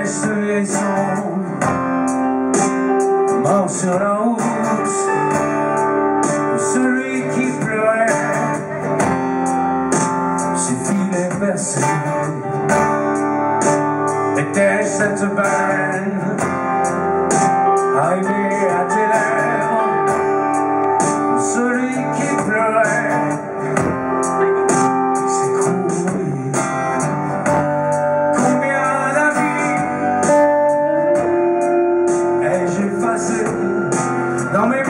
maison, mort sur la route, celui qui pleurait, dans mes